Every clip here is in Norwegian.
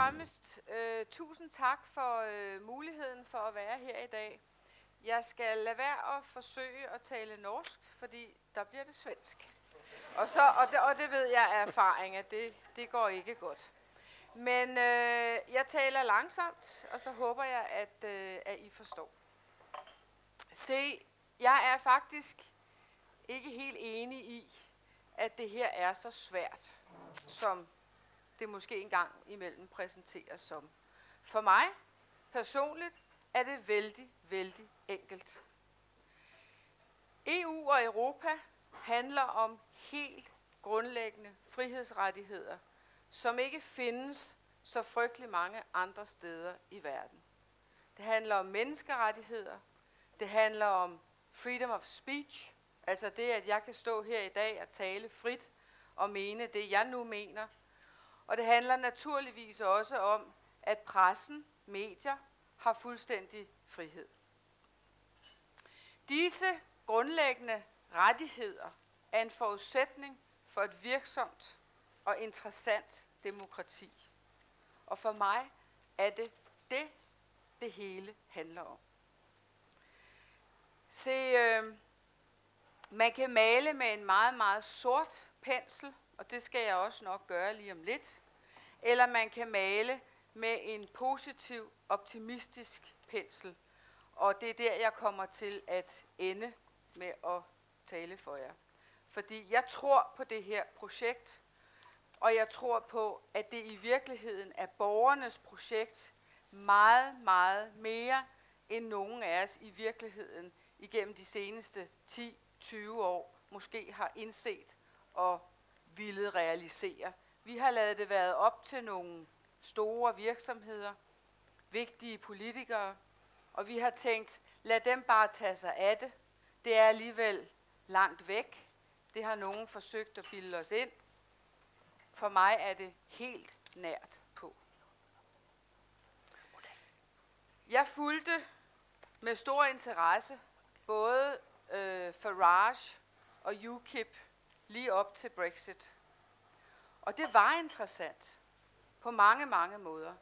fremmest øh, tusind tak for øh, muligheden for at være her i dag. Jeg skal lade være at forsøge at tale norsk, fordi der bliver det svensk. Og, så, og, det, og det ved jeg af erfaring, at det, det går ikke godt. Men øh, jeg taler langsomt, og så håber jeg, at, øh, at I forstår. Se, jeg er faktisk ikke helt enig i, at det her er så svært, som det måske engang imellem præsenteres som. For mig personligt er det vældig, vældig enkelt. EU og Europa handler om helt grundlæggende frihedsrettigheder, som ikke findes så frygtelig mange andre steder i verden. Det handler om menneskerettigheder, det handler om freedom of speech, altså det, at jeg kan stå her i dag og tale frit og mene det, jeg nu mener. Og det handler naturligvis også om, at pressen, medier, har fuldstændig frihed. Disse grundlæggende rettigheder er en forudsætning for et virksomt og interessant demokrati. Og for mig er det det, det hele handler om. Se, øh, man kan male med en meget, meget sort pensel, og det skal jeg også nok gøre lige om lidt. Eller man kan male med en positiv, optimistisk pensel. Og det er der, jeg kommer til at ende med at tale for jer. Fordi jeg tror på det her projekt, og jeg tror på, at det i virkeligheden er borgernes projekt meget, meget mere end nogen af os i virkeligheden igennem de seneste 10-20 år måske har indset og ville realisere. Vi har lavet det være op til nogle store virksomheder, vigtige politikere, og vi har tænkt, lad dem bare tage sig af det. Det er alligevel langt væk. Det har nogen forsøgt at bilde os ind. For mig er det helt nært på. Jeg fulgte med stor interesse både øh, Farage og UKIP lige op til Brexit. Og det var interessant på mange, mange måder.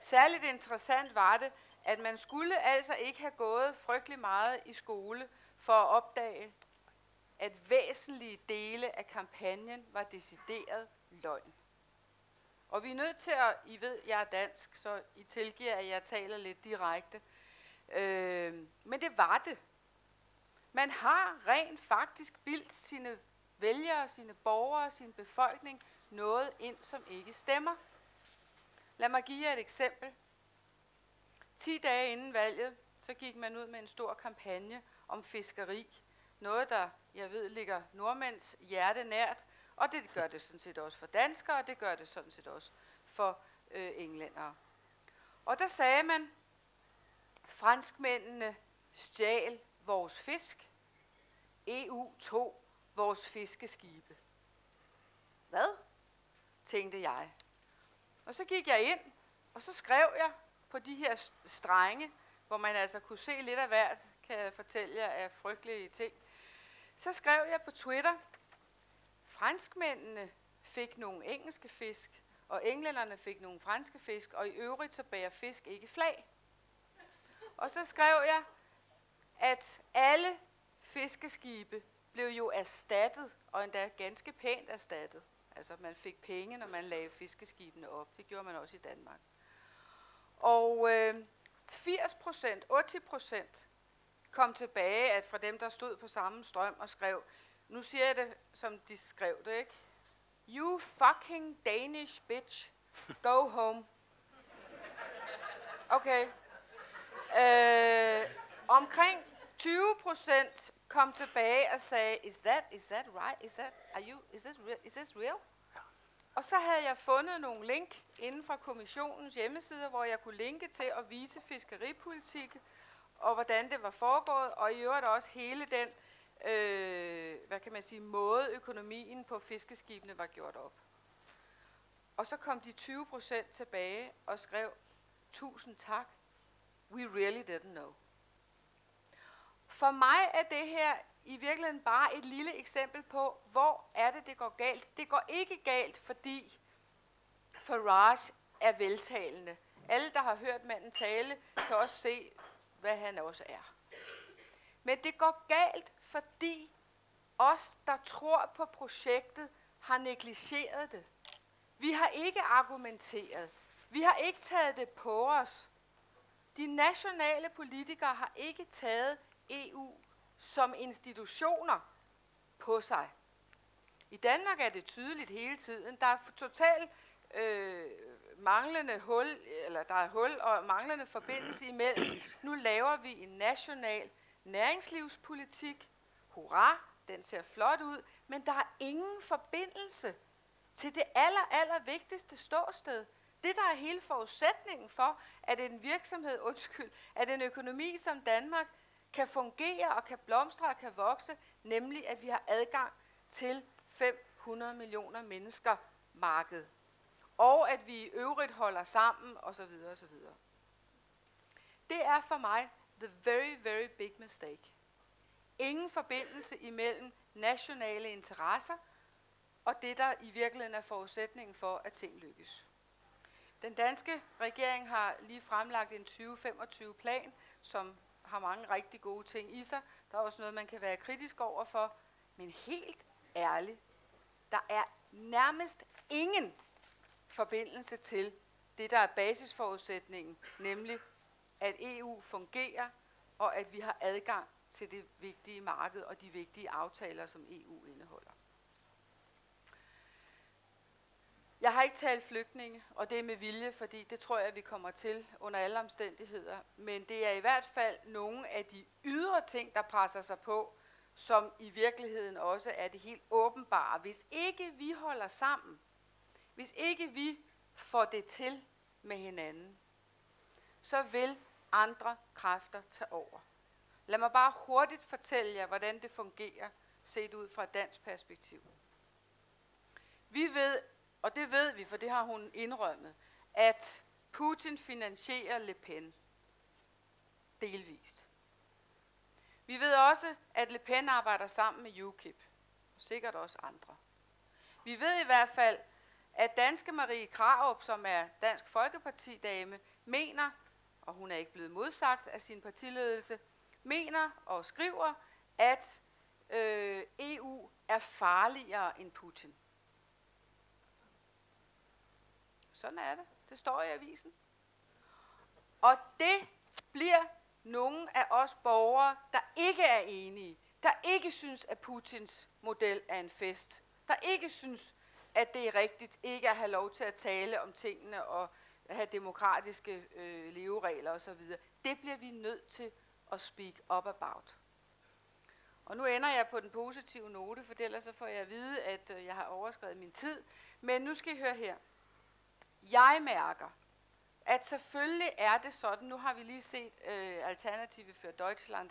Særligt interessant var det, at man skulle altså ikke have gået frygtelig meget i skole for at opdage, at væsentlige dele af kampagnen var decideret løgn. Og vi er nødt til at, I ved, jeg er dansk, så I tilgiver, at jeg taler lidt direkte. Øh, men det var det. Man har rent faktisk bildt sine vælgere, sine borgere, sin befolkning noget ind, som ikke stemmer. Lad mig give jer et eksempel. 10 dage inden valget, så gik man ud med en stor kampagne om fiskeri. Noget, der, jeg ved, ligger nordmænds hjerte nært, og det gør det sådan set også for danskere, og det gør det sådan set også for øh, englændere. Og der sagde man, franskmændene stjal vores fisk. EU tog vores fiskeskibe. Hvad? tænkte jeg. Og så gik jeg ind, og så skrev jeg på de her strenge, hvor man altså kunne se lidt af hvert, kan jeg fortælle jer, af frygtelige ting. Så skrev jeg på Twitter, franskmændene fik nogle engelske fisk, og englænderne fik nogle franske fisk, og i øvrigt så bærer fisk ikke flag. Og så skrev jeg, at alle fiskeskibe blev jo erstattet, og endda ganske pænt erstattet. Altså man fik penge, når man lagde fiskeskibene op. Det gjorde man også i Danmark. Og øh, 80 procent, 80 procent kom tilbage at fra dem, der stod på samme strøm og skrev, nu siger jeg det, som de skrev det, ikke? You fucking Danish bitch, go home. Okay. Øh, omkring 20 procent kom tilbage og sagde, is that, is that right? Is that, are you, is this real? Is this real? Og så havde jeg fundet nogle link inden for kommissionens hjemmeside, hvor jeg kunne linke til at vise fiskeripolitik, og hvordan det var foregået, og i øvrigt også hele den, øh, hvad kan man sige, måde økonomien på fiskeskibene var gjort op. Og så kom de 20 procent tilbage og skrev, tusind tak, we really didn't know. For meg er det her i virkeligheden bare et lille eksempel på, hvor er det, det går galt. Det går ikke galt, fordi Farage er veltalende. Alle, der har hørt manden tale, kan også se, hvad han også er. Men det går galt, fordi os, der tror på projektet, har negligeret det. Vi har ikke argumenteret. Vi har ikke taget det på os. De nationale politikere har ikke taget EU som institutioner på sig. I Danmark er det tydeligt hele tiden. Der er totalt øh, manglende hul, eller der er hul og manglende forbindelse imellem. Nu laver vi en national næringslivspolitik. Hurra, den ser flot ud, men der er ingen forbindelse til det aller, aller vigtigste ståsted. Det, der er hele forudsætningen for, at en virksomhed, undskyld, at en økonomi som Danmark kan fungere og kan blomstre og kan vokse, nemlig at vi har adgang til 500 millioner mennesker marked. Og at vi i øvrigt holder sammen osv. osv. Det er for mig the very, very big mistake. Ingen forbindelse imellem nationale interesser og det, der i virkeligheden er forudsætningen for, at ting lykkes. Den danske regering har lige fremlagt en 2025-plan, som har mange rigtig gode ting i sig. Der er også noget, man kan være kritisk over for. Men helt ærligt, der er nærmest ingen forbindelse til det, der er basisforudsætningen, nemlig at EU fungerer, og at vi har adgang til det vigtige marked og de vigtige aftaler, som EU indeholder. Jeg har ikke talt flygtninge, og det er med vilje, fordi det tror jeg, vi kommer til under alle omstændigheder. Men det er i hvert fald nogle af de ydre ting, der presser sig på, som i virkeligheden også er det helt åbenbare. Hvis ikke vi holder sammen, hvis ikke vi får det til med hinanden, så vil andre kræfter tage over. Lad mig bare hurtigt fortælle jer, hvordan det fungerer, set ud fra et dansk perspektiv. Vi ved, og det ved vi, for det har hun indrømmet, at Putin finansierer Le Pen delvist. Vi ved også, at Le Pen arbejder sammen med UKIP, og sikkert også andre. Vi ved i hvert fald, at danske Marie Kraup, som er Dansk Folkeparti-dame, mener, og hun er ikke blevet modsagt af sin partiledelse, mener og skriver, at øh, EU er farligere end Putin. Sådan er det. Det står i avisen. Og det bliver noen af os borgere, der ikke er enige, der ikke synes, at Putins model er en fest, der ikke synes, at det er rigtigt ikke at have lov til at tale om tingene og have demokratiske øh, leveregler osv. Det bliver vi nødt til at speak up about. Og nu ender jeg på den positive note, for ellers så får jeg at vide, at øh, jeg har overskrevet min tid. Men nu skal I høre her. Jeg mærker, at selvfølgelig er det sådan, nu har vi lige set øh, Alternative for Deutschland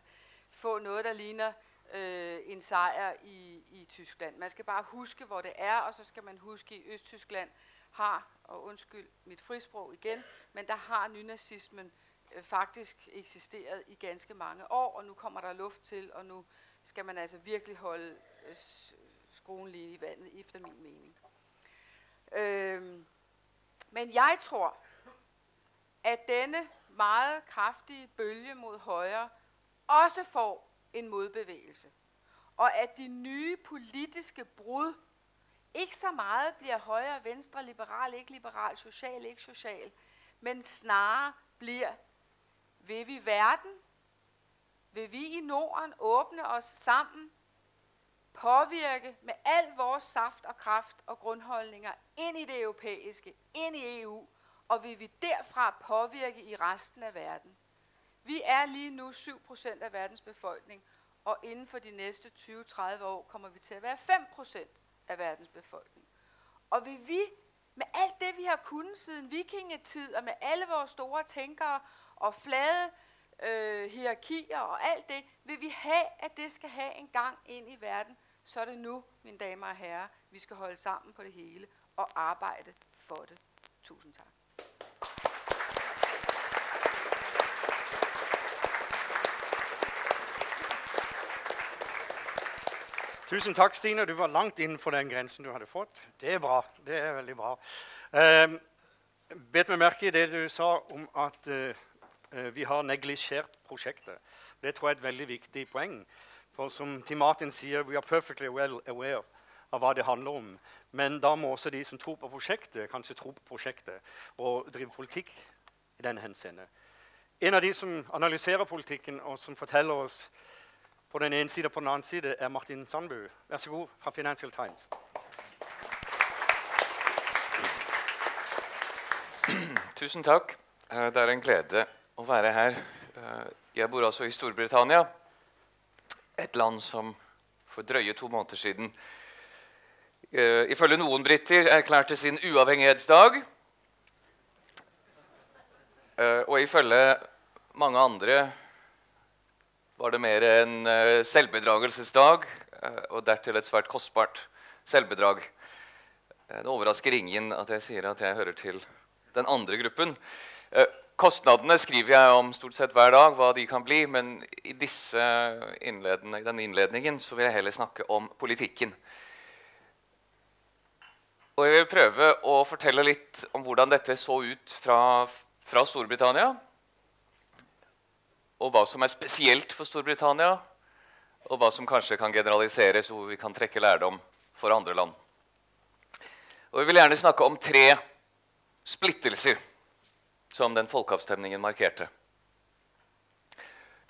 få noget, der ligner øh, en sejr i, i Tyskland. Man skal bare huske, hvor det er, og så skal man huske, i Østtyskland har, og undskyld mit frisprog igen, men der har nynazismen øh, faktisk eksisteret i ganske mange år, og nu kommer der luft til, og nu skal man altså virkelig holde øh, skruen lige i vandet, efter min mening. Øh, men jeg tror, at denne meget kraftige bølge mot højre også får en modbevægelse. Og at de nye politiske brud ikke så meget bliver højre, venstre, liberal, ikke liberal, social, ikke social, men snarere bliver, vil vi verden, vil vi i Norden åbne os sammen, påvirke med al vores saft og kraft og grundholdninger ind i det europæiske, ind i EU, og vil vi derfra påvirke i resten af verden. Vi er lige nu 7% af verdens befolkning, og inden for de næste 20-30 år kommer vi til at være 5% af verdens befolkning. Og vil vi med alt det, vi har kunnet siden vikingetid, og med alle vores store tænkere og flade øh, hierarkier og alt det, vil vi have, at det skal have en gang ind i verden, så er det nu, mine damer og herrer, vi skal holde sammen på det hele og arbejde for det. Tusind tak. Tusen takk, Stine. Du var langt innenfor den grensen du hadde fått. Det er bra. Det er veldig bra. Um, bet meg merke i det du sa om at uh, vi har neglisjert prosjektet. Det tror jeg er et veldig viktig poeng. For som Tim Martin sier, we are perfectly well aware av hva det handler om. Men da må også de som tror på prosjektet, kanskje tro på prosjektet og drive politikk i denne henseende. En av de som analyserer politikken, og som forteller oss på den ene side og på den annen side, er Martin Sandbu. Vær så god, fra Financial Times. Tusen takk. Eh, det er en glede å være her. Eh, jeg bor altså i Storbritannia, et land som for drøye to måneder siden uh, ifølge noen briter erklærte sin uavhengighetsdag. Uh, og ifølge mange andre var det mer en selvbedragelsesdag, og dertil et svært kostbart selvbedrag. Det overrasker ingen at jeg sier at jeg hører til den andre gruppen. Kostnadene skriver jeg om stort sett hver dag, hva de kan bli. Men i, innledning, i denne innledningen vil jeg heller snakke om politikken. Og jeg vil prøve å fortelle litt om hvordan dette så ut fra, fra Storbritannia. Og hva som er spesielt for Storbritannia, og hva som kanskje kan generaliseres, og hvor vi kan trekke lærdom for andre land. Og Vi vil gjerne snakke om tre splittelser som den folkeavstemningen markerte.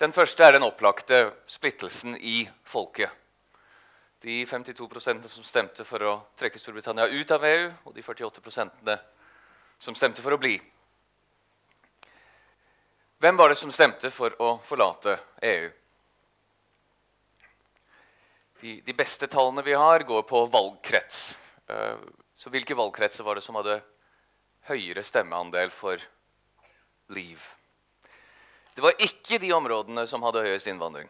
Den første er den opplagte splittelsen i folket. De 52% som stemte for å trekke Storbritannia ut av EU, og de 48% som stemte for å bli. Hvem var det som stemte for å forlate EU? De, de beste tallene vi har, går på valgkrets. Eh, så hvilke valgkretser var det som hadde høyere stemmeandel for liv. Det var ikke de områdene som hadde høyest innvandring.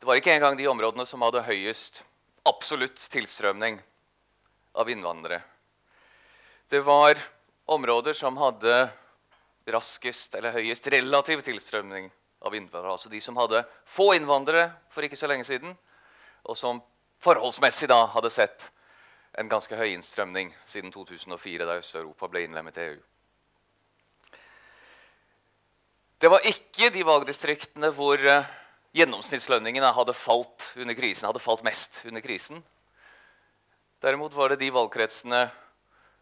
Det var ikke engang de områdene som hadde høyest absolutt tilstrømning av innvandrere. Det var områder som hadde raskest eller høyest relativ tilstrømning av innvandrere. Altså de som hadde få innvandrere for ikke så lenge siden, og som forholdsmessig da hadde sett en ganske høy innstrømning siden 2004, da Øst-Europa ble innlemmet i EU. Det var ikke de valgdistriktene hvor uh, gjennomsnittslønningene hadde falt under krisen, hadde falt mest under krisen. Derimot var det de valgkretsene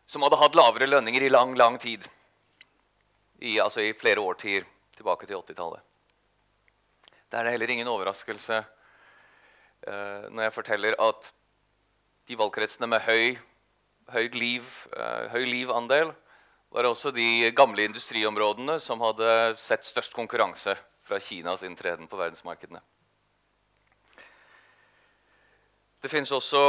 som hadde hatt lavere lønninger i lang, lang tid. I, altså i flere årtier tilbake til 80-tallet. Da er det heller ingen overraskelse eh, når jeg forteller at de valgkretsene med høy, høy, liv, eh, høy livandel var det også de gamle industriområdene som hadde sett størst konkurranse fra Kinas inntreden på verdensmarkedene. Det fins også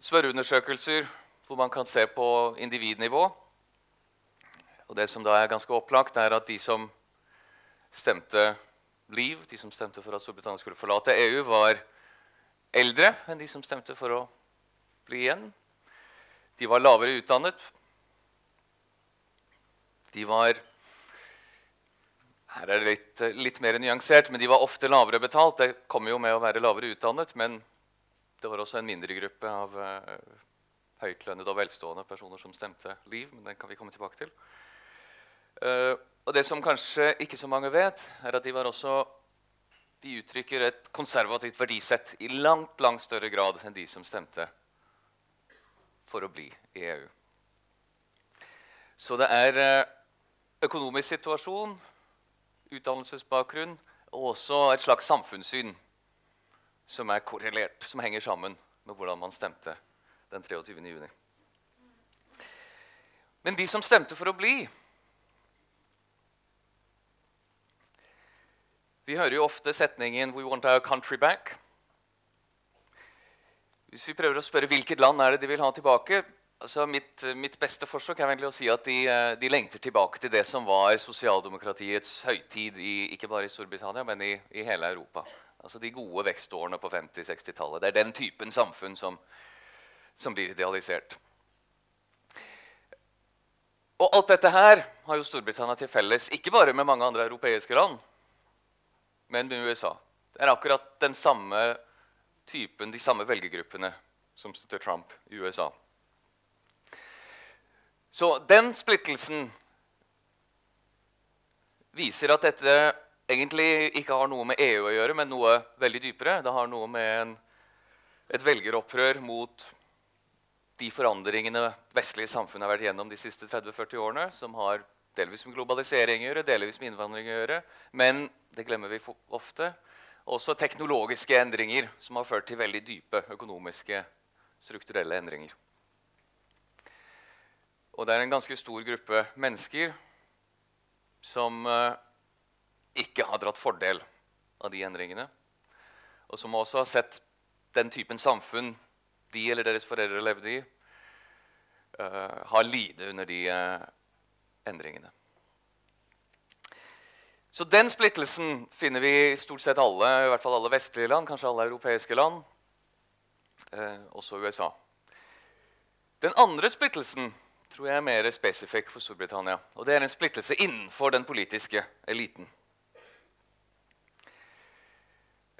spørreundersøkelser hvor man kan se på individnivå. Og det som da er ganske opplagt, er at de som stemte Liv, de som stemte for at Storbritannia skulle forlate EU, var eldre enn de som stemte for å bli igjen. De var lavere utdannet. De var her er det litt, litt, mer nyansert, men de var ofte lavere betalt. Det kommer jo med å være lavere utdannet, men det var også en mindre gruppe av uh, høytlønnede og velstående personer som stemte Liv. men den kan vi komme tilbake til. Uh, og det som kanskje ikke så mange vet, er at de var også de uttrykker et konservativt verdisett i langt, langt større grad enn de som stemte for å bli i EU. Så det er eh, økonomisk situasjon, utdannelsesbakgrunn og også et slags samfunnssyn som er korrelert, som henger sammen med hvordan man stemte den 23. juni. Men de som stemte for å bli Vi hører jo ofte setningen 'We want our country back'. Hvis vi prøver å spørre hvilket land er det de vil ha tilbake, altså mitt, mitt, beste forsøk er egentlig å si at de, eh, de, lengter tilbake til det som var sosialdemokratiets høytid, i, ikke bare i Storbritannia, men i, i hele Europa. Altså De gode vekstårene på 50-60-tallet. Det er den typen samfunn som, som, blir idealisert. Og alt dette her har jo Storbritannia til felles, ikke bare med mange andre europeiske land, men med USA. Det er akkurat den samme typen, de samme velgergruppene som støtter Trump i USA. Så den splittelsen viser at dette egentlig ikke har noe med EU å gjøre, men noe veldig dypere. Det har noe med en, et velgeropprør mot de forandringene vestlige samfunn har vært gjennom de siste 30-40 årene, som har delvis med globalisering å gjøre, delvis med innvandring å gjøre. Men det glemmer vi ofte. Også teknologiske endringer som har ført til veldig dype økonomiske, strukturelle endringer. Og det er en ganske stor gruppe mennesker som uh, ikke har dratt fordel av de endringene. Og som også har sett den typen samfunn de eller deres foreldre levde i, uh, har lidd under de uh, endringene. Så den splittelsen finner vi i stort sett alle, i hvert fall alle vestlige land, kanskje alle europeiske land, eh, også USA. Den andre splittelsen tror jeg er mer spesifikk for Storbritannia. Og det er en splittelse innenfor den politiske eliten.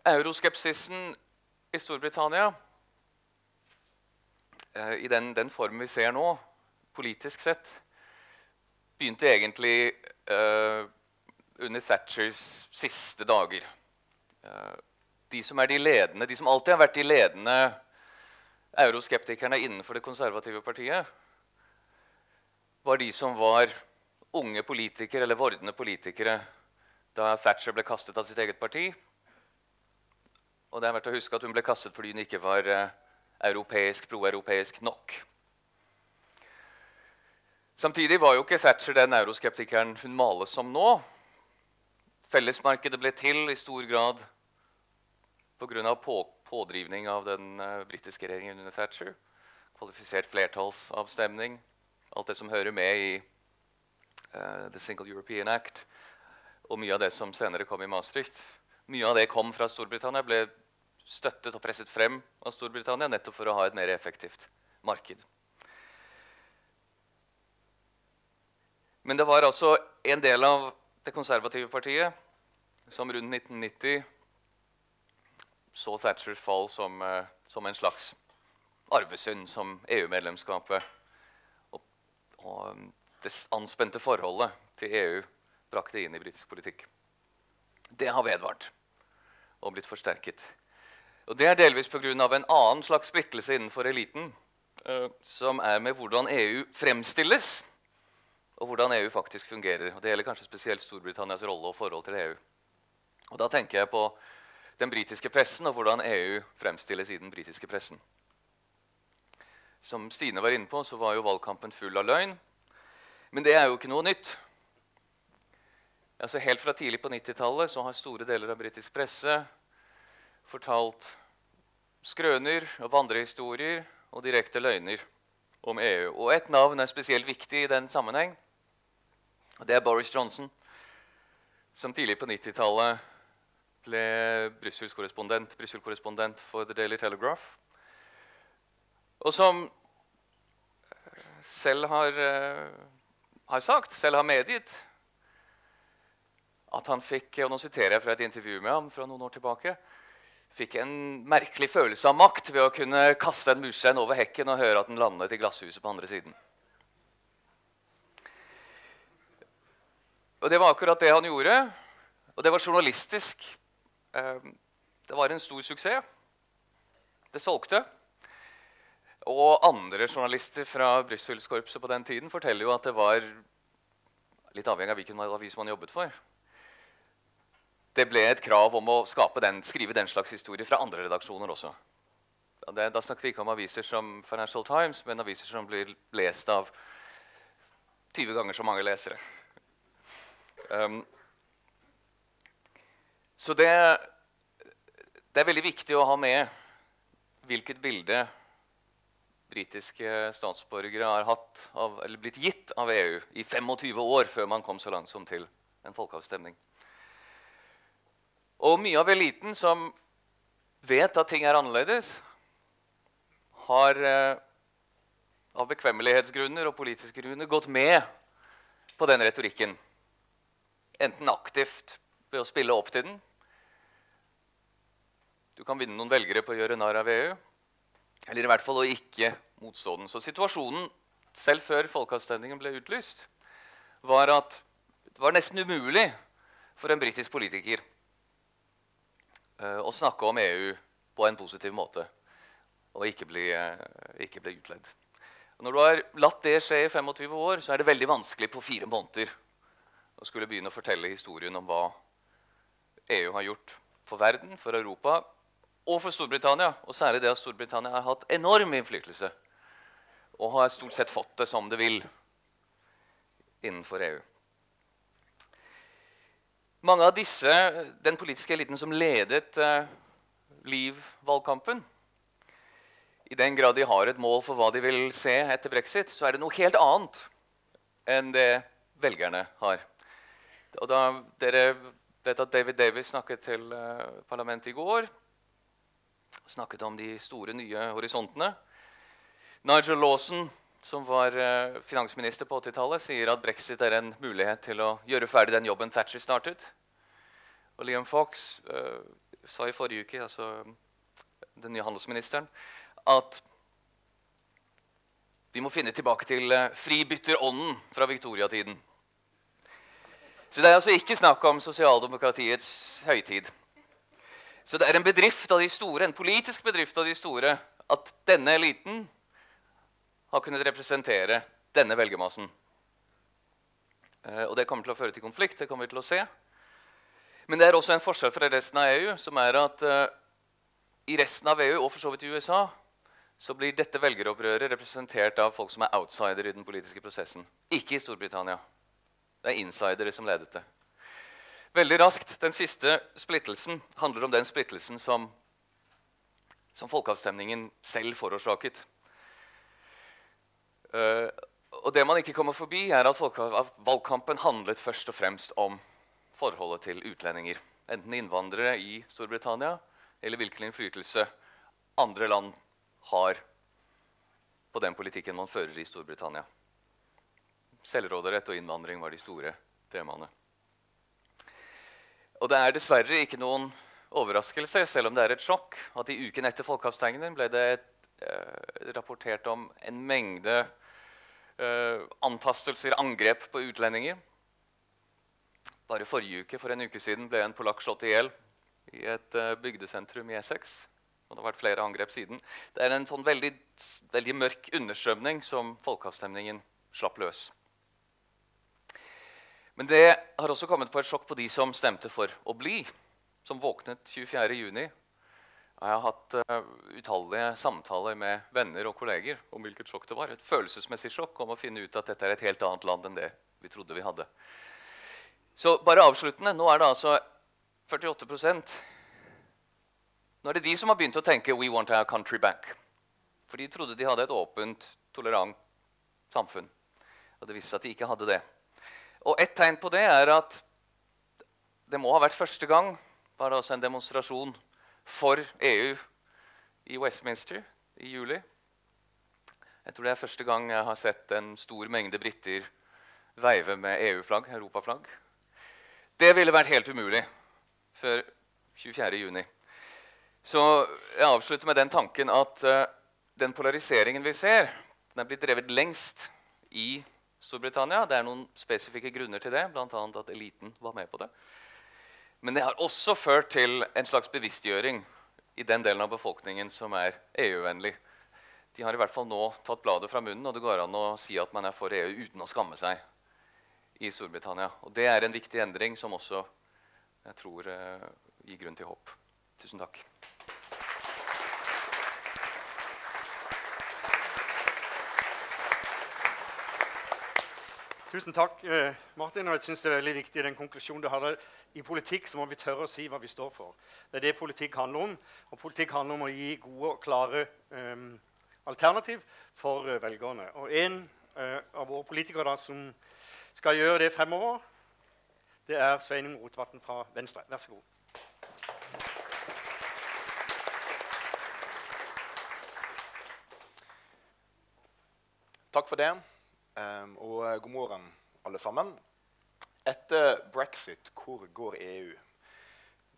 Euroskepsisen i Storbritannia, eh, i den, den form vi ser nå, politisk sett, begynte egentlig uh, under Thatchers siste dager. Uh, de som er de ledende, de som alltid har vært de ledende euroskeptikerne innenfor det konservative partiet, var de som var unge politikere eller vordende politikere da Thatcher ble kastet av sitt eget parti. Og det er verdt å huske at hun ble kastet fordi hun ikke var eh, europeisk, proeuropeisk nok. Samtidig var jo ikke Thatcher den euroskeptikeren hun males som nå. Fellesmarkedet ble til i stor grad pga. På, pådrivning av den uh, britiske regjeringen under Thatcher. Kvalifisert flertallsavstemning, alt det som hører med i uh, The Single European Act, og mye av det som senere kom i Maastricht. Mye av det kom fra Storbritannia, ble støttet og presset frem av Storbritannia nettopp for å ha et mer effektivt marked. Men det var altså en del av det konservative partiet som rundt 1990 så Thatchers fall som, uh, som en slags arvesynd, som EU-medlemskapet og og, det anspente forholdet til EU brakte inn i britisk politikk. Det har vedvart og blitt forsterket. Og Det er delvis pga. en annen slags splittelse innenfor eliten, uh, som er med hvordan EU fremstilles, og hvordan EU faktisk fungerer. Og Det gjelder kanskje spesielt Storbritannias rolle og forhold til EU. Og Da tenker jeg på den britiske pressen og hvordan EU fremstilles i den britiske pressen. Som Stine var inne på, så var jo valgkampen full av løgn. Men det er jo ikke noe nytt. Altså Helt fra tidlig på 90-tallet har store deler av britisk presse fortalt skrøner og vandrehistorier og direkte løgner om EU. Og ett navn er spesielt viktig i den sammenheng. Det er Boris Johnson, som tidlig på 90-tallet ble Brussel-korrespondent korrespondent for The Daily Telegraph og som eh, selv har, uh, har, sagt, selv har medgitt, at han fikk og nå siterer jeg fra et intervju med ham fra noen år tilbake, fikk en merkelig følelse av makt ved å kunne kaste en murstein over hekken og høre at den landet i glasshuset på andre siden. Og Det var akkurat det han gjorde. Og det var journalistisk. Uh, det var en stor suksess. Det solgte. Og andre journalister fra Brusselskorpset på den tiden forteller jo at det var litt avhengig av hvilken avis man jobbet for. Det ble et krav om å den, skrive den slags historie fra andre redaksjoner også. Det, da snakker vi ikke om aviser som Financial Times, men aviser som blir lest av 20 ganger så mange lesere. Um, så det, det er veldig viktig å ha med hvilket bilde britiske statsborgere har av, blitt gitt av EU i 25 år før man kom så langt som til en folkeavstemning. Og mye av eliten som vet at ting er annerledes, har eh, av bekvemmelighetsgrunner og politiske grunner gått med på den retorikken. Enten aktivt ved å spille opp til den. Du kan vinne noen velgere på å gjøre narr av EU. Eller i hvert fall å ikke motstå den. Så situasjonen selv før folkeavstemningen ble utlyst, var at det var nesten umulig for en britisk politiker uh, å snakke om EU på en positiv måte og ikke bli, uh, ikke bli utledd. Og når du har latt det skje i 25 år, så er det veldig vanskelig på fire måneder å skulle begynne å fortelle historien om hva EU har gjort for verden, for Europa og for Storbritannia. Og særlig det at Storbritannia har hatt enorm innflytelse og har stort sett fått det som det vil innenfor EU. Mange av disse, den politiske eliten som ledet eh, Liv-valgkampen i den grad de har et mål for hva de vil se etter brexit, så er det noe helt annet enn det velgerne har. Og da, dere vet at David Davis snakket til uh, parlamentet i går. Snakket om de store, nye horisontene. Nigel Lawson, som var uh, finansminister på 80-tallet, sier at brexit er en mulighet til å gjøre ferdig den jobben Thatcher startet. Og Liam Fox uh, sa i forrige uke, altså den nye handelsministeren, at vi må finne tilbake til fribytterånden fra viktoriatiden. Så det er altså ikke snakk om sosialdemokratiets høytid. Så det er en bedrift av de store, en politisk bedrift av de store at denne eliten har kunnet representere denne velgermassen. Uh, og det kommer til å føre til konflikt. det kommer vi til å se. Men det er også en forskjell fra resten av EU, som er at uh, i resten av EU og for så vidt i USA så blir dette velgeropprøret representert av folk som er outsider i den politiske prosessen. Ikke i Storbritannia. Det er insidere som ledet det. Veldig raskt, Den siste splittelsen handler om den splittelsen som, som folkeavstemningen selv forårsaket. Uh, og det man ikke kommer forbi, er at, valgkampen handlet først og fremst om forholdet til utlendinger. Enten innvandrere i Storbritannia eller hvilken innflytelse andre land har på den politikken man fører i Storbritannia. Selvråderett og innvandring var de store temaene. Og det er dessverre ikke noen overraskelse, selv om det er et sjokk, at i uken etter folkeavstemningen ble det eh, rapportert om en mengde eh, antastelser, angrep på utlendinger. Bare forrige uke, for en uke siden, ble en polakk slått i hjel i et eh, bygdesentrum i Essex. Og det har vært flere angrep siden. Det er en sånn veldig, veldig mørk understrømning som folkeavstemningen slapp løs. Men det har også kommet på et sjokk på de som stemte for å bli, som våknet 24.6. Jeg har hatt uh, utallige samtaler med venner og kolleger om hvilket sjokk det var. Et følelsesmessig sjokk om å finne ut at dette er et helt annet land enn det vi trodde vi hadde. Så bare avsluttende. Nå er det altså 48 nå er det de som har begynt å tenke «We want our country back». For de trodde de hadde et åpent, tolerant samfunn. Og det viste seg at de ikke hadde det. Og Et tegn på det er at det må ha vært første gang var det også en demonstrasjon for EU i Westminster i juli. Jeg tror det er første gang jeg har sett en stor mengde briter veive med EU-flagg, europaflagg. Det ville vært helt umulig før 24.6. Så jeg avslutter med den tanken at uh, den polariseringen vi ser, den er blitt drevet lengst i Storbritannia. Det er noen spesifikke grunner til det, bl.a. at eliten var med på det. Men det har også ført til en slags bevisstgjøring i den delen av befolkningen som er EU-vennlig. De har i hvert fall nå tatt bladet fra munnen, og det går an å si at man er for EU uten å skamme seg i Storbritannia. Og Det er en viktig endring som også jeg tror uh, gir grunn til håp. Tusen takk. Tusen takk, eh, Martin. og jeg synes det er veldig viktig den konklusjonen du hadde. I politikk så må vi tørre å si hva vi står for. Det er det politikk handler om. Og politikk handler om å gi gode og klare um, alternativ for uh, velgerne. Og en uh, av våre politikere da, som skal gjøre det fremover, det er Sveinung Rotevatn fra Venstre. Vær så god. Takk for det. Um, og eh, god morgen, alle sammen. Etter brexit, hvor går EU?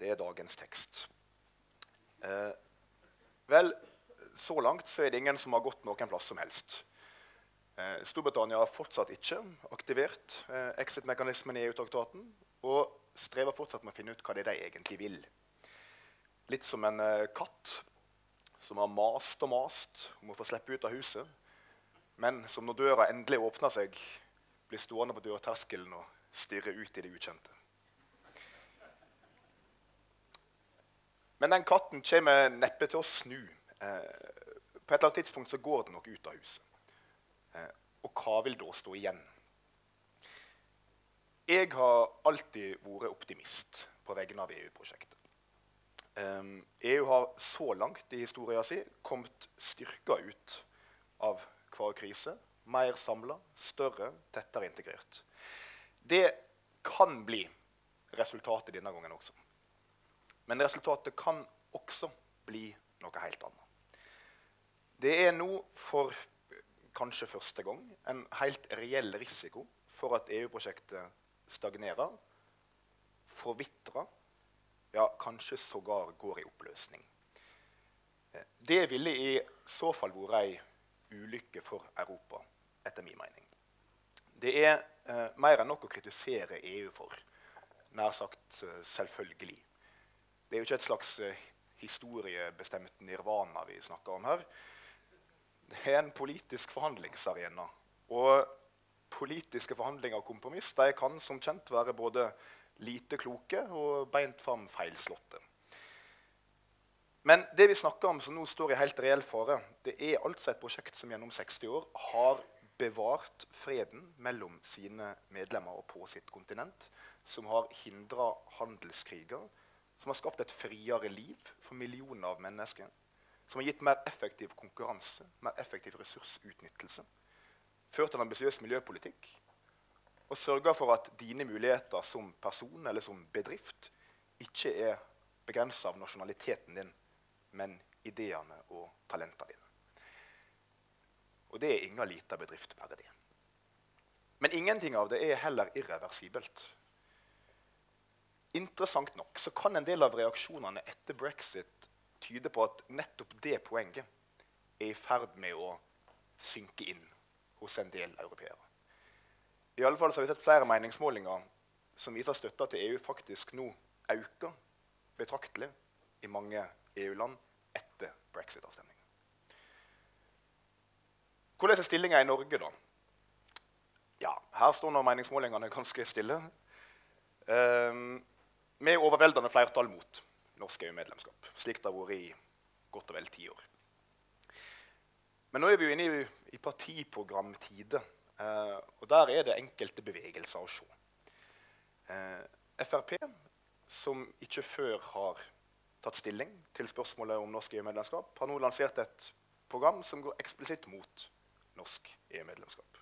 Det er dagens tekst. Uh, vel, så langt så er det ingen som har gått noen plass som helst. Uh, Storbritannia har fortsatt ikke aktivert uh, exit-mekanismen i EU-traktaten og strever fortsatt med å finne ut hva det er de egentlig vil. Litt som en katt som har mast og mast om å få slippe ut av huset, men som når døra endelig åpner seg, blir stående på dørterskelen og stirre ut i det ukjente. Men den katten kommer neppe til å snu. Eh, på et eller annet tidspunkt så går den nok ut av huset. Eh, og hva vil da stå igjen? Jeg har alltid vært optimist på vegne av EU-prosjektet. Eh, EU har så langt i historien sin kommet styrka ut av hver krise. Mer samla, større, tettere integrert. Det kan bli resultatet denne gangen også. Men resultatet kan også bli noe helt annet. Det er nå for kanskje første gang en helt reell risiko for at EU-prosjektet stagnerer, forvitrer ja, kanskje sågar går i oppløsning. Det ville i så fall vært ei ulykke for Europa, etter min mening. Det er eh, mer enn nok å kritisere EU for. Nær sagt eh, selvfølgelig. Det er jo ikke et slags eh, historiebestemt nirvana vi snakker om her. Det er en politisk forhandlingsarena. Og politiske forhandlinger og kompromiss de kan som kjent være både lite kloke og beint fram feilslåtte. Men det vi snakker om som nå står i helt reell fare, det er altså et prosjekt som gjennom 60 år har bevart freden mellom sine medlemmer og på sitt kontinent, som har hindra handelskriger, som har skapt et friere liv for millioner av mennesker, som har gitt mer effektiv konkurranse, mer effektiv ressursutnyttelse, ført en ambisiøs miljøpolitikk og sørga for at dine muligheter som person eller som bedrift ikke er begrensa av nasjonaliteten din, men ideene og talentene dine. Og det er inga lita bedrift bare det. Men ingenting av det er heller irreversibelt. Interessant nok så kan en del av reaksjonene etter brexit tyde på at nettopp det poenget er i ferd med å synke inn hos en del europeere. I alle fall så har vi sett flere meningsmålinger som viser støtta til EU faktisk nå øker betraktelig i mange EU-land etter brexit-avstemningen. Hvordan er stillinga i Norge, da? Ja, Her står nå meningsmålingene ganske stille. Um, med overveldende flertall mot norsk EU-medlemskap, slik det har vært i godt og vel ti år. Men nå er vi jo inne i, i partiprogramtide, Uh, og Der er det enkelte bevegelser å se. Uh, Frp, som ikke før har tatt stilling til spørsmålet om norsk EU-medlemskap, har nå lansert et program som går eksplisitt mot norsk EU-medlemskap.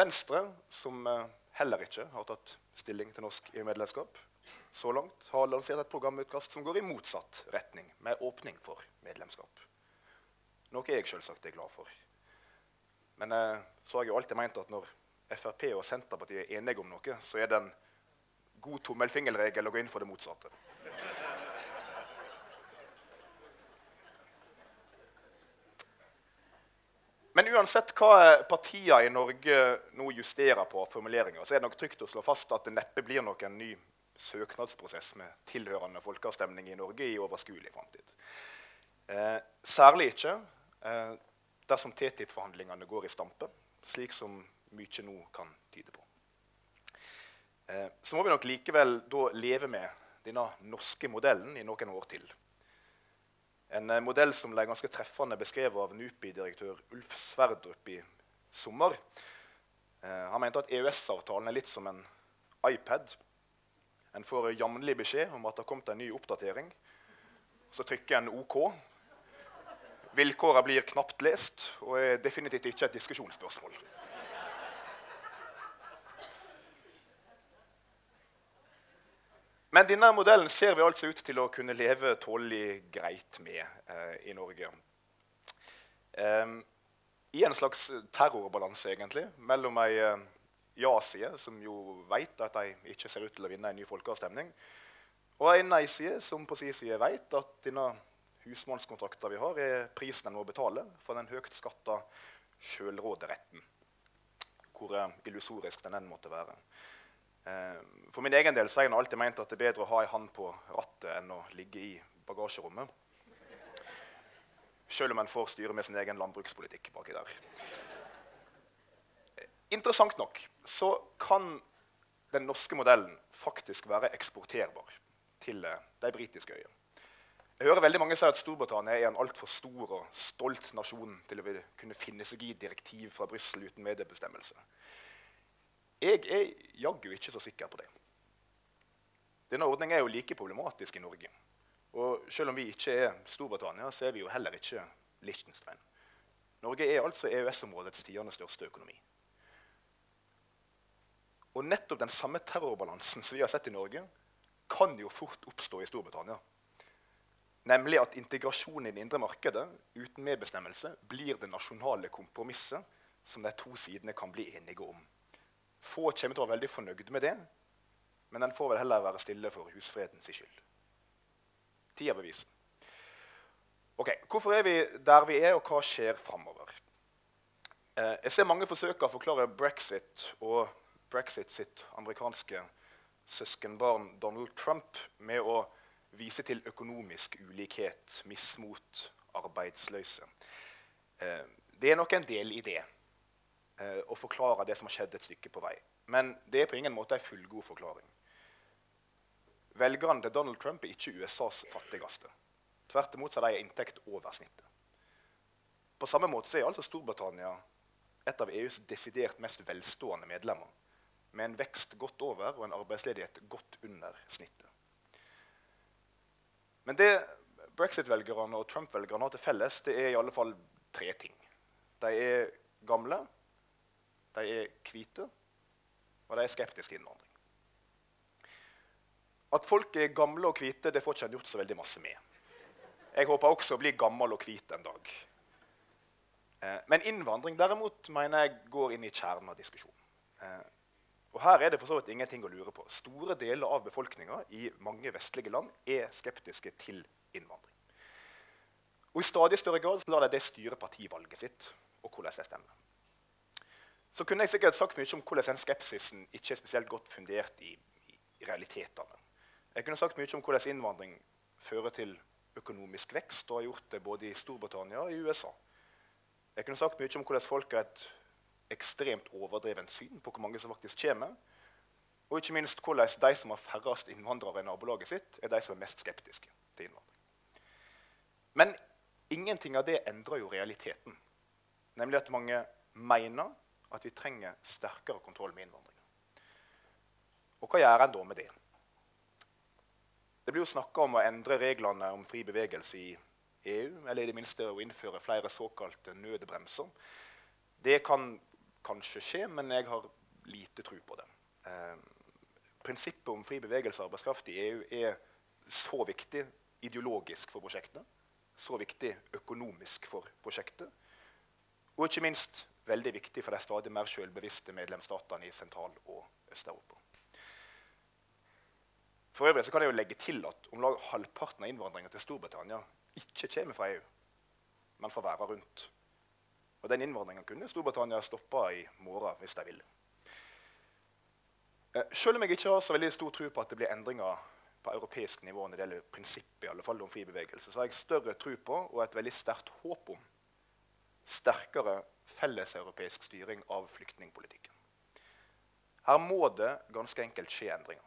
Venstre, som uh, heller ikke har tatt stilling til norsk EU-medlemskap, så langt har lansert et programutkast som går i motsatt retning, med åpning for medlemskap. Noe jeg selvsagt er glad for. Men eh, så har jeg jo alltid meint at når Frp og Senterpartiet er enige om noe, så er det en god tommelfingerregel å gå inn for det motsatte. Men uansett hva partiene i Norge nå justerer på formuleringer, så er det nok trygt å slå fast at det neppe blir noen ny søknadsprosess med tilhørende folkeavstemning i Norge i overskuelig framtid. Eh, særlig ikke eh, dersom TTIP-forhandlingene går i stampe, slik som mye nå kan tyde på. Eh, så må vi nok likevel da leve med denne norske modellen i noen år til. En eh, modell som ble ganske treffende beskrevet av NUPI-direktør Ulf Sverdrup i sommer. Eh, han mente at EØS-avtalen er litt som en iPad. En får jevnlig beskjed om at det har kommet en ny oppdatering. Så trykker en OK, Vilkårene blir knapt lest og er definitivt ikke et diskusjonsspørsmål. Men denne modellen ser vi altså ut til å kunne leve tålelig greit med eh, i Norge. Eh, I en slags terrorbalanse egentlig, mellom ei eh, ja-side, som jo vet at de ikke ser ut til å vinne en ny folkeavstemning, og ei nei-side, som på sin side vet at denne husmannskontrakter vi har, er prisen en må betale for den høyt skatta sjølråderetten. Hvor eh, illusorisk den enn måtte være. Eh, for min egen del så har jeg alltid ment at det er bedre å ha ei hand på rattet enn å ligge i bagasjerommet. Selv om en får styre med sin egen landbrukspolitikk baki der. Interessant nok så kan den norske modellen faktisk være eksporterbar til eh, de britiske øyene. Jeg hører veldig mange si at Storbritannia er en altfor stor og stolt nasjon til å kunne finne seg i direktiv fra Brussel uten mediebestemmelse. Jeg er jaggu ikke så sikker på det. Denne ordningen er jo like problematisk i Norge. Og selv om vi ikke er Storbritannia, så er vi jo heller ikke Liechtenstein. Norge er altså EØS-områdets tiende største økonomi. Og nettopp den samme terrorbalansen som vi har sett i Norge, kan jo fort oppstå i Storbritannia. Nemlig at integrasjon i det indre markedet uten medbestemmelse blir det nasjonale kompromisset som de to sidene kan bli enige om. Få kommer til å være veldig fornøyd med det, men den får vel heller være stille for husfredens skyld. Tida beviser. Ok, Hvorfor er vi der vi er, og hva skjer framover? Eh, jeg ser mange forsøker å forklare brexit og brexit sitt amerikanske søskenbarn Donald Trump med å vise til økonomisk ulikhet, mismot, arbeidsløse. Eh, det er nok en del i det eh, og forklare det som har skjedd et stykke på vei. Men det er på ingen måte en fullgod forklaring. Velgerne til Donald Trump er ikke USAs fattigste. Tvert imot er de inntekt over snittet. På samme måte er altså Storbritannia et av EUs desidert mest velstående medlemmer, med en vekst godt over og en arbeidsledighet godt under snittet. Men det brexit-velgerne og Trump-velgerne har til felles, det er i alle fall tre ting. De er gamle, de er hvite, og de er skeptiske til innvandring. At folk er gamle og hvite, det får ikke en gjort så veldig masse med. Jeg håper også å bli gammel og hvit en dag. Eh, men innvandring derimot mener jeg går inn i kjernen av diskusjonen. Eh, og her er det for så vidt ingenting å lure på. Store deler av befolkninga i mange vestlige land er skeptiske til innvandring. Og I stadig større grad lar de det styre partivalget sitt og hvordan de stemmer. Så kunne jeg sikkert sagt mye om hvordan den skepsisen ikke er spesielt godt fundert i, i, realitetene. Jeg kunne sagt mye om hvordan innvandring fører til økonomisk vekst, og har gjort det både i Storbritannia og i USA. Jeg kunne sagt mye om hvordan folk har et ekstremt overdrevent syn på hvor mange som faktisk kommer. Og ikke minst hvordan de som har færrest innvandrere i nabolaget sitt, er de som er mest skeptiske til innvandring. Men ingenting av det endrer jo realiteten. Nemlig at mange mener at vi trenger sterkere kontroll med innvandring. Og hva gjør en da med det? Det blir jo snakka om å endre reglene om fri bevegelse i EU, eller i det minste å innføre flere såkalte nødbremser. Det kan kanskje skje, men jeg har lite tro på det. Eh, prinsippet om fri bevegelse av arbeidskraft i EU er så viktig ideologisk for prosjektet, så viktig økonomisk for prosjektet, og ikke minst veldig viktig for de stadig mer selvbevisste medlemsstatene i Sentral- og Øst-Europa. For øvrig kan jeg legge til at om lag halvparten av innvandringa til Storbritannia ikke kommer fra EU, men fra verden rundt. Og den innvandringa kunne Storbritannia stoppa i morgen hvis de ville. Eh, selv om jeg ikke har så veldig stor tro på at det blir endringer på europeisk nivå når det gjelder prinsippet i alle fall om fri bevegelse, så har jeg større tro på og et veldig sterkt håp om sterkere felleseuropeisk styring av flyktningpolitikken. Her må det ganske enkelt skje endringer.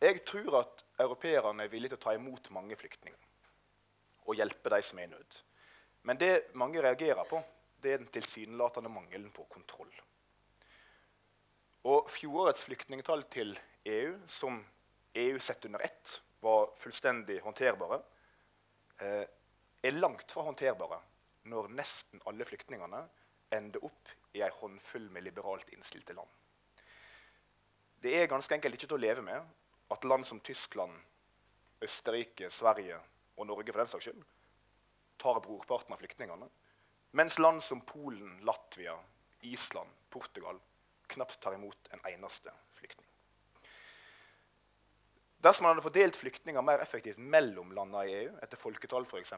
Jeg tror at europeerne er villige til å ta imot mange flyktninger og hjelpe de som er i nød. Men det mange reagerer på, det er den tilsynelatende mangelen på kontroll. Og Fjorårets flyktningtall til EU, som EU sett under ett, var fullstendig håndterbare, eh, er langt fra håndterbare når nesten alle flyktningene ender opp i ei håndfull med liberalt innstilte land. Det er ganske enkelt ikke til å leve med at land som Tyskland, Østerrike, Sverige og Norge for den saks skyld tar brorparten av flyktningene, mens land som Polen, Latvia, Island, Portugal knapt tar imot en eneste flyktning. Dersom man hadde fordelt flyktninger mer effektivt mellom landene i EU, etter folketall f.eks.,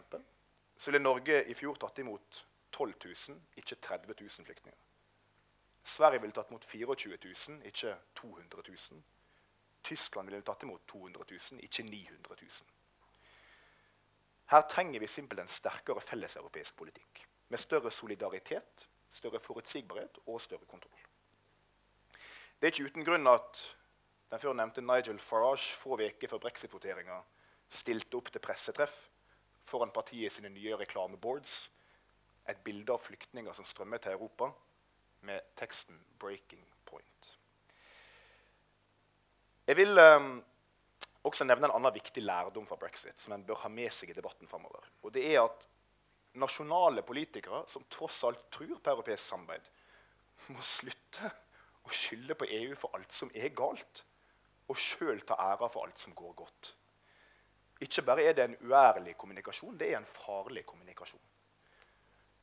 så ville Norge i fjor tatt imot 12 000, ikke 30 000 flyktninger. Sverige ville tatt imot 24 000, ikke 200 000. Tyskland ville tatt imot 200 000, ikke 900 000. Her trenger vi simpelthen sterkere felleseuropeisk politikk. Med større solidaritet, større forutsigbarhet og større kontroll. Det er ikke uten grunn at den før nevnte Nigel Farage få uker før brexit-voteringa stilte opp til pressetreff foran partiet sine nye reklameboards et bilde av flyktninger som strømmer til Europa, med teksten 'Breaking Point'. Jeg vil um, også nevne en annen viktig lærdom fra brexit som en bør ha med seg i debatten fremover. Og det er at nasjonale politikere som tross alt tror på europeisk samarbeid, må slutte å skylde på EU for alt som er galt, og sjøl ta æra for alt som går godt. Ikke bare er det en uærlig kommunikasjon, det er en farlig kommunikasjon.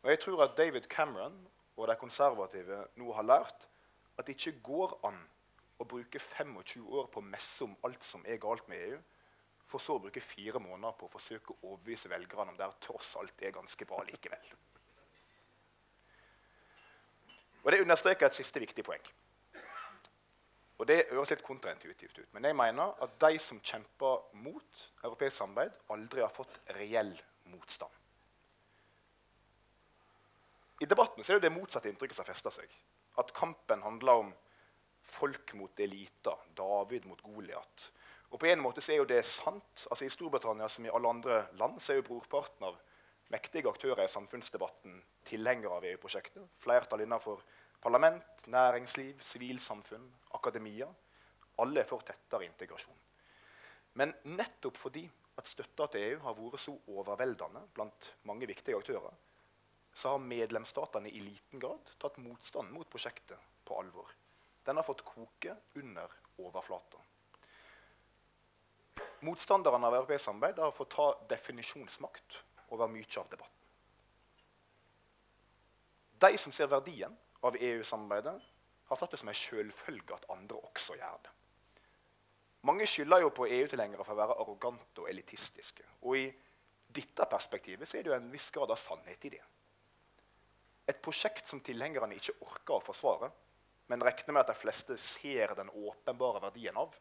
Og Jeg tror at David Cameron og de konservative nå har lært at det ikke går an å bruke 25 år på å messe om alt som er galt med EU, for så å bruke fire måneder på å forsøke å overbevise velgerne om det tross alt er ganske bra likevel. Og Det understreker et siste viktig poeng. Og Det høres litt kontraintuitivt ut, men jeg mener at de som kjemper mot europeisk samarbeid, aldri har fått reell motstand. I debatten er det det motsatte inntrykket som fester seg. At kampen handler om folk mot elita, David mot Goliat. Og på en måte så er jo det sant. Altså I Storbritannia som i alle andre land så er jo brorparten av mektige aktører i samfunnsdebatten tilhengere av EU-prosjektet. Flertall innenfor parlament, næringsliv, sivilsamfunn, akademia. Alle er for tettere integrasjon. Men nettopp fordi at støtta til EU har vært så overveldende blant mange viktige aktører, så har medlemsstatene i liten grad tatt motstand mot prosjektet på alvor. Den har fått koke under overflata. Motstanderne av europeisk samarbeid har fått ta definisjonsmakt over mye av debatten. De som ser verdien av EU-samarbeidet, har tatt det som en selvfølge at andre også gjør det. Mange skylder jo på EU-tilhengere for å være arrogante og elitistiske. Og i dette perspektivet er det jo en viss grad av sannhet i det. Et prosjekt som tilhengerne ikke orker å forsvare, men regner med at de fleste ser den åpenbare verdien av,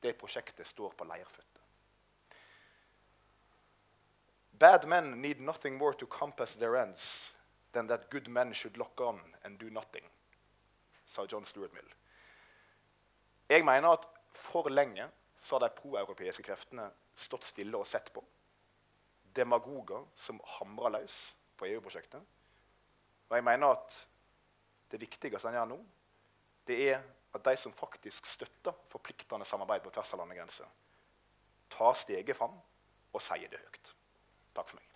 det prosjektet står på leirføtter. Bad men need nothing more to compass their ends than that good men should lock on and do nothing, sa John Stuart Mill. Jeg mener at for lenge så har de proeuropeiske kreftene stått stille og sett på. Demagoger som hamrer løs på EU-prosjektet. Og jeg mener at det viktigste han gjør nå, det er at de som faktisk støtter forpliktende samarbeid på tvers av landegrenser, tar steget fram og sier det høyt. Takk for meg.